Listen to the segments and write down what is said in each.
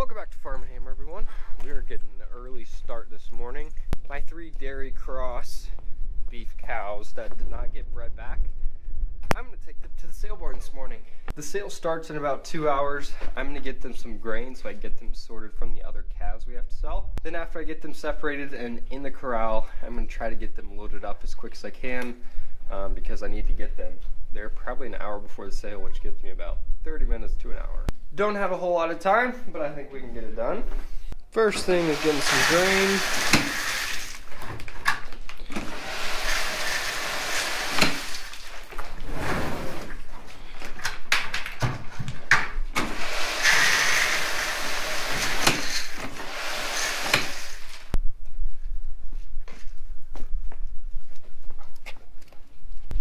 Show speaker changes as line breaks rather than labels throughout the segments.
Welcome back to Farmham, everyone. We are getting an early start this morning. My three dairy cross beef cows that did not get bred back, I'm gonna take them to the sale barn this morning. The sale starts in about two hours. I'm gonna get them some grain so I get them sorted from the other calves we have to sell. Then after I get them separated and in the corral, I'm gonna try to get them loaded up as quick as I can um, because I need to get them They're probably an hour before the sale, which gives me about 30 minutes to an hour. Don't have a whole lot of time, but I think we can get it done. First thing is getting some grain.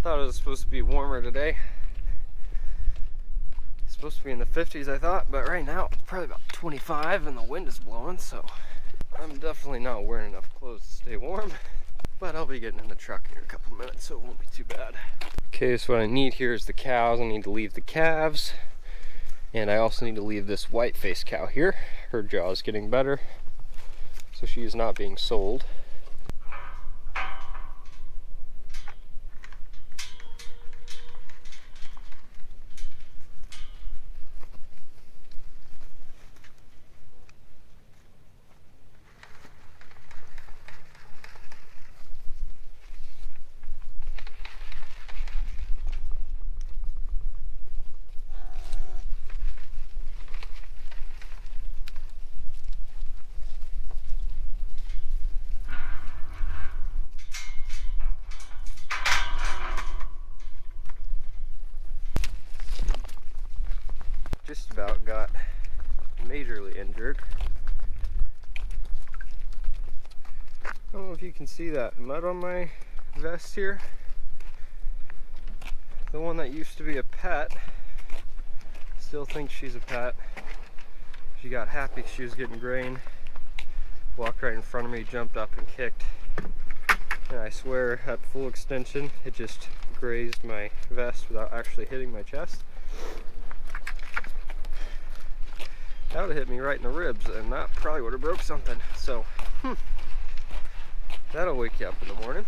Thought it was supposed to be warmer today. Supposed to be in the 50s, I thought, but right now it's probably about 25 and the wind is blowing, so I'm definitely not wearing enough clothes to stay warm. But I'll be getting in the truck in a couple minutes, so it won't be too bad. Okay, so what I need here is the cows. I need to leave the calves. And I also need to leave this white faced cow here. Her jaw is getting better, so she is not being sold. just about got majorly injured. I don't know if you can see that mud on my vest here. The one that used to be a pet still thinks she's a pet. She got happy she was getting grain, walked right in front of me, jumped up and kicked. And I swear at full extension, it just grazed my vest without actually hitting my chest. That would have hit me right in the ribs, and that probably would have broke something. So, hmm, that'll wake you up in the morning.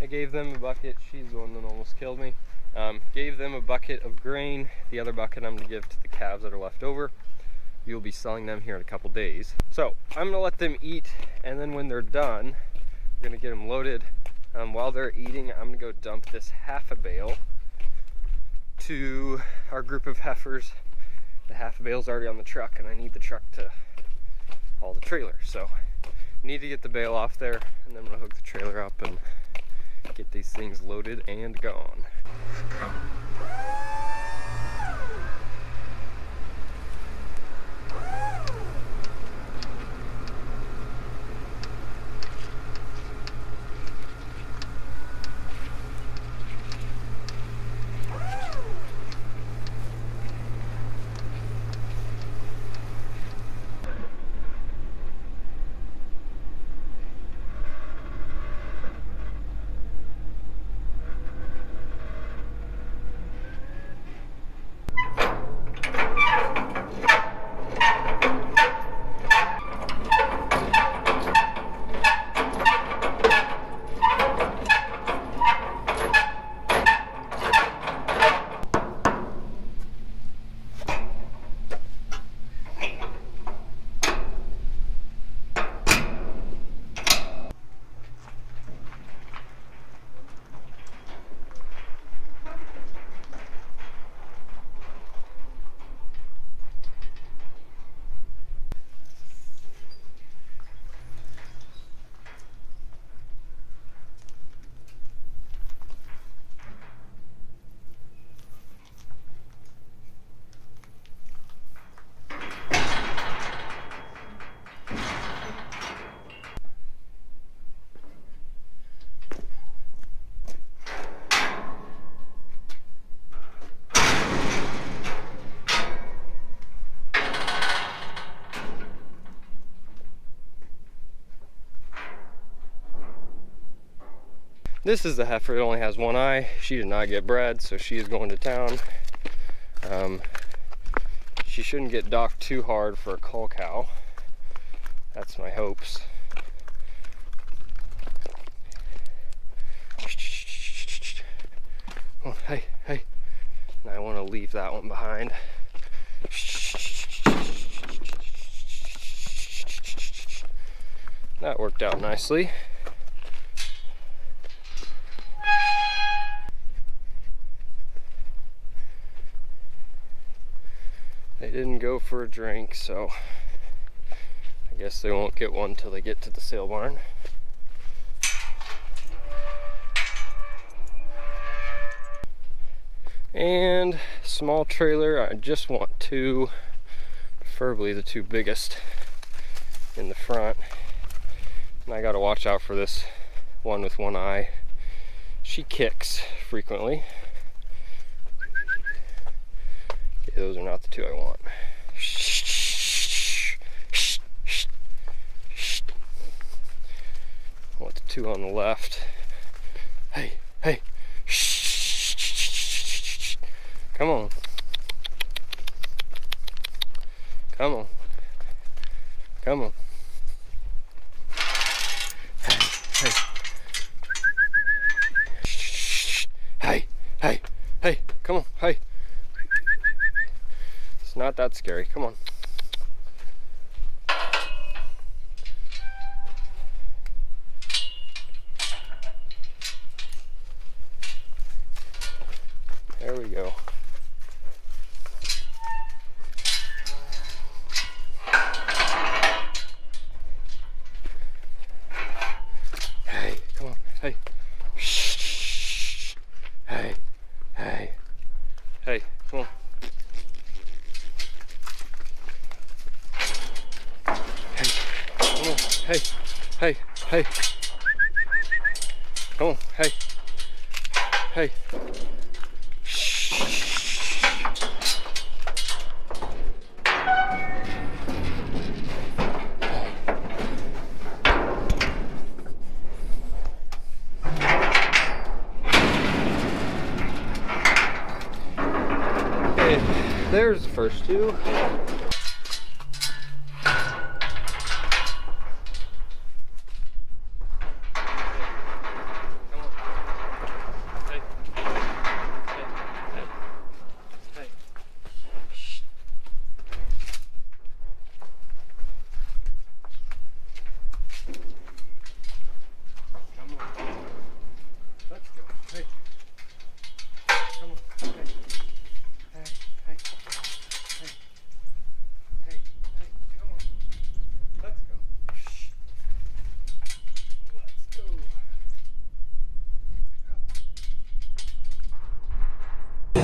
I gave them a bucket. She's the one that almost killed me. Um, gave them a bucket of grain. The other bucket I'm going to give to the calves that are left over. You'll be selling them here in a couple days. So I'm going to let them eat, and then when they're done, I'm going to get them loaded. Um, while they're eating, I'm going to go dump this half a bale to our group of heifers the half bale's already on the truck and I need the truck to haul the trailer. So need to get the bale off there and then I'm gonna hook the trailer up and get these things loaded and gone. This is the heifer, it only has one eye. She did not get bred, so she is going to town. Um, she shouldn't get docked too hard for a cull cow. That's my hopes. Oh, hey, hey. And I want to leave that one behind. That worked out nicely. Didn't go for a drink, so I guess they won't get one till they get to the sale barn. And small trailer, I just want two, preferably the two biggest in the front. And I gotta watch out for this one with one eye. She kicks frequently. Okay, those are not the two I want. I want the two on the left. Hey, hey. Come on. Come on. Come on. Hey, hey. Hey, hey, hey, come on, hey. It's not that scary, come on. There we go. Hey, come on. Hey. Shh. Hey. Hey. Hey, come on. Hey. Come on. Hey. Hey. Hey. Come on. Hey. Hey. There's the first two.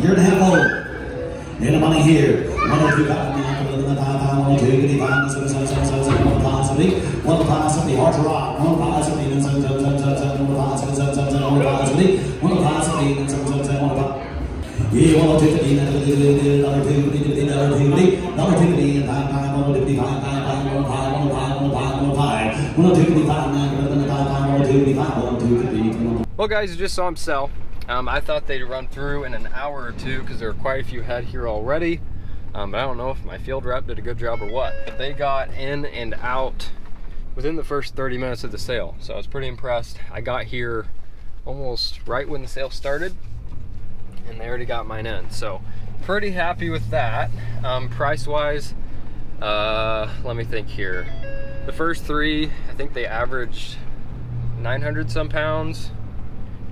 Year and a half old. Here? One of you got. One five, five, one, five, seventy, hard to rock, one, five, seventy. Yeah, another another
Well, guys, you just saw them sell. Um, I thought they'd run through in an hour or two because there are quite a few head here already. Um, but I don't know if my field rep did a good job or what. But they got in and out within the first 30 minutes of the sale. So I was pretty impressed. I got here almost right when the sale started and they already got mine in. So pretty happy with that. Um, price wise, uh, let me think here. The first three, I think they averaged 900 some pounds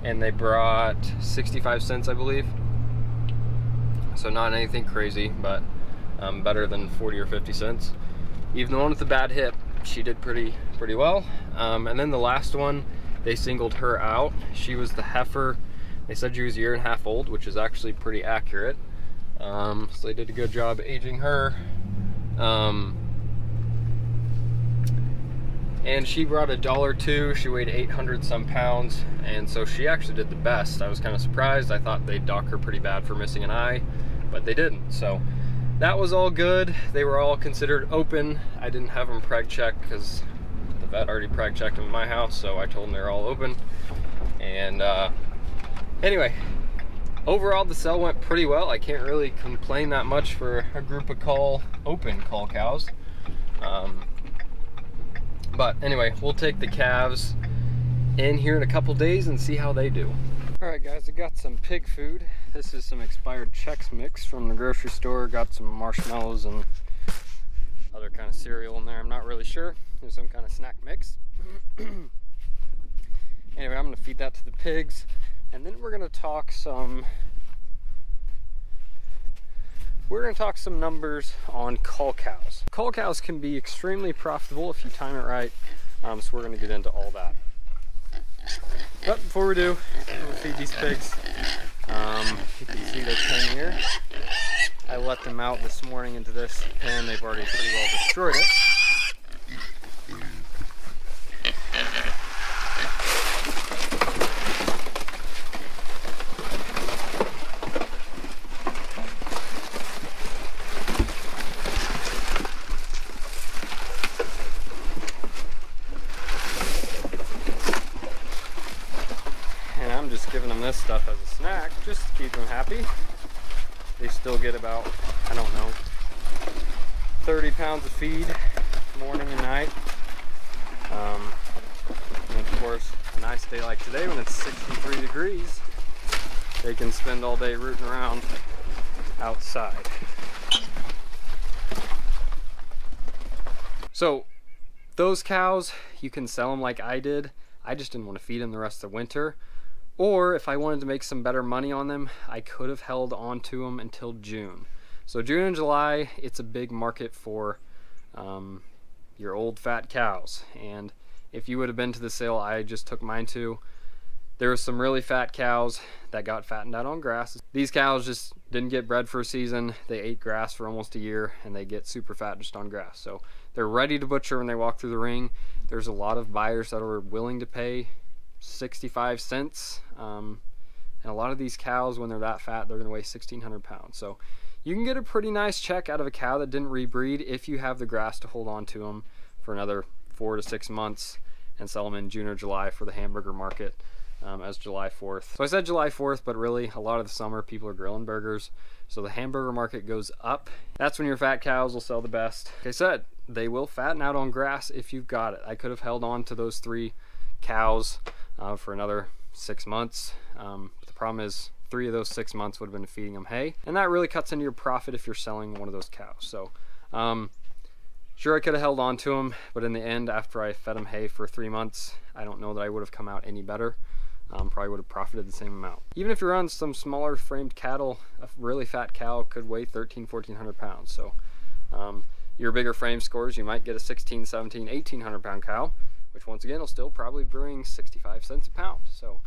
and they brought 65 cents, I believe. So not anything crazy, but um, better than 40 or 50 cents. Even the one with the bad hip, she did pretty pretty well. Um, and then the last one, they singled her out. She was the heifer. They said she was a year and a half old, which is actually pretty accurate. Um, so they did a good job aging her. Um, and she brought a dollar two. She weighed 800 some pounds, and so she actually did the best. I was kind of surprised. I thought they'd dock her pretty bad for missing an eye, but they didn't. So that was all good. They were all considered open. I didn't have them preg check because the vet already preg checked them in my house, so I told them they're all open. And uh, anyway, overall the sell went pretty well. I can't really complain that much for a group of cull open cull cows. Um, but anyway, we'll take the calves in here in a couple days and see how they do. All right guys, I got some pig food. This is some expired Chex Mix from the grocery store. Got some marshmallows and other kind of cereal in there. I'm not really sure. There's some kind of snack mix. anyway, I'm gonna feed that to the pigs and then we're gonna talk some we're going to talk some numbers on cull cows. Cull cows can be extremely profitable if you time it right, um, so we're going to get into all that. But before we do, we'll feed these pigs. Um, you can see their pen here. I let them out this morning into this pen. They've already pretty well destroyed it. Them this stuff as a snack just to keep them happy. They still get about, I don't know, 30 pounds of feed morning and night. Um, and of course, a nice day like today when it's 63 degrees, they can spend all day rooting around outside. So those cows, you can sell them like I did. I just didn't want to feed them the rest of the winter. Or if I wanted to make some better money on them, I could have held on to them until June. So June and July, it's a big market for um, your old fat cows. And if you would have been to the sale I just took mine to, there were some really fat cows that got fattened out on grass. These cows just didn't get bred for a season. They ate grass for almost a year and they get super fat just on grass. So they're ready to butcher when they walk through the ring. There's a lot of buyers that are willing to pay 65 cents. Um, and a lot of these cows, when they're that fat, they're going to weigh 1,600 pounds. So you can get a pretty nice check out of a cow that didn't rebreed if you have the grass to hold on to them for another four to six months and sell them in June or July for the hamburger market um, as July 4th. So I said July 4th, but really a lot of the summer people are grilling burgers. So the hamburger market goes up. That's when your fat cows will sell the best. Like I said, they will fatten out on grass if you've got it. I could have held on to those three cows uh, for another six months. Um, the problem is three of those six months would have been feeding them hay and that really cuts into your profit if you're selling one of those cows. So um, sure I could have held on to them but in the end after I fed them hay for three months I don't know that I would have come out any better. Um, probably would have profited the same amount. Even if you're on some smaller framed cattle, a really fat cow could weigh 13, 1400 pounds. So um, your bigger frame scores, you might get a 16, 17, 1800 pound cow which once again will still probably bring 65 cents a pound. So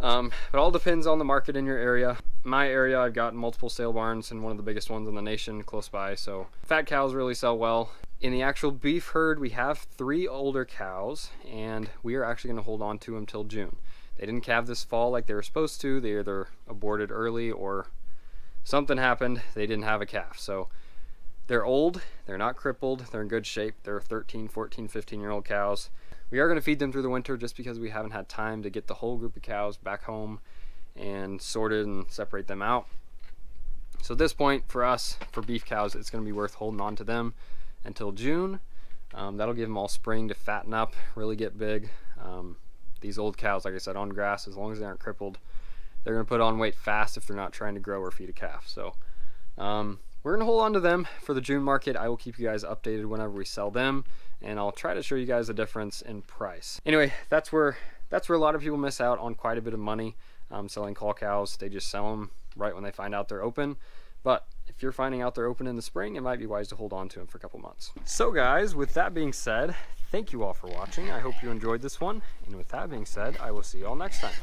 um, it all depends on the market in your area. My area, I've got multiple sale barns and one of the biggest ones in the nation close by. So fat cows really sell well. In the actual beef herd, we have three older cows and we are actually gonna hold on to them till June. They didn't calve this fall like they were supposed to. They either aborted early or something happened. They didn't have a calf. So they're old, they're not crippled, they're in good shape. They're 13, 14, 15 year old cows. We are going to feed them through the winter just because we haven't had time to get the whole group of cows back home and sorted and separate them out. So at this point, for us, for beef cows, it's going to be worth holding on to them until June. Um, that'll give them all spring to fatten up, really get big. Um, these old cows, like I said, on grass, as long as they aren't crippled, they're going to put on weight fast if they're not trying to grow or feed a calf. So um, we're gonna hold on to them for the June market. I will keep you guys updated whenever we sell them and I'll try to show you guys the difference in price. Anyway, that's where that's where a lot of people miss out on quite a bit of money um, selling cull cows. They just sell them right when they find out they're open. But if you're finding out they're open in the spring, it might be wise to hold on to them for a couple months. So guys, with that being said, thank you all for watching. I hope you enjoyed this one. And with that being said, I will see you all next time.